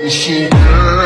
You good.